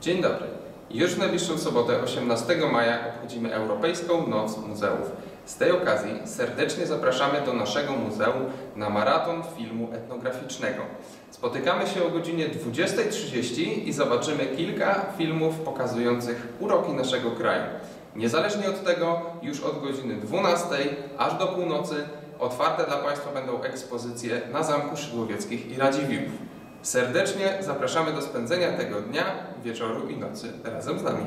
Dzień dobry. Już w najbliższą sobotę 18 maja obchodzimy Europejską Noc Muzeów. Z tej okazji serdecznie zapraszamy do naszego muzeum na maraton filmu etnograficznego. Spotykamy się o godzinie 20.30 i zobaczymy kilka filmów pokazujących uroki naszego kraju. Niezależnie od tego, już od godziny 12 aż do północy otwarte dla Państwa będą ekspozycje na Zamku Szydłowieckich i Radziwiłłów. Serdecznie zapraszamy do spędzenia tego dnia, wieczoru i nocy razem z nami.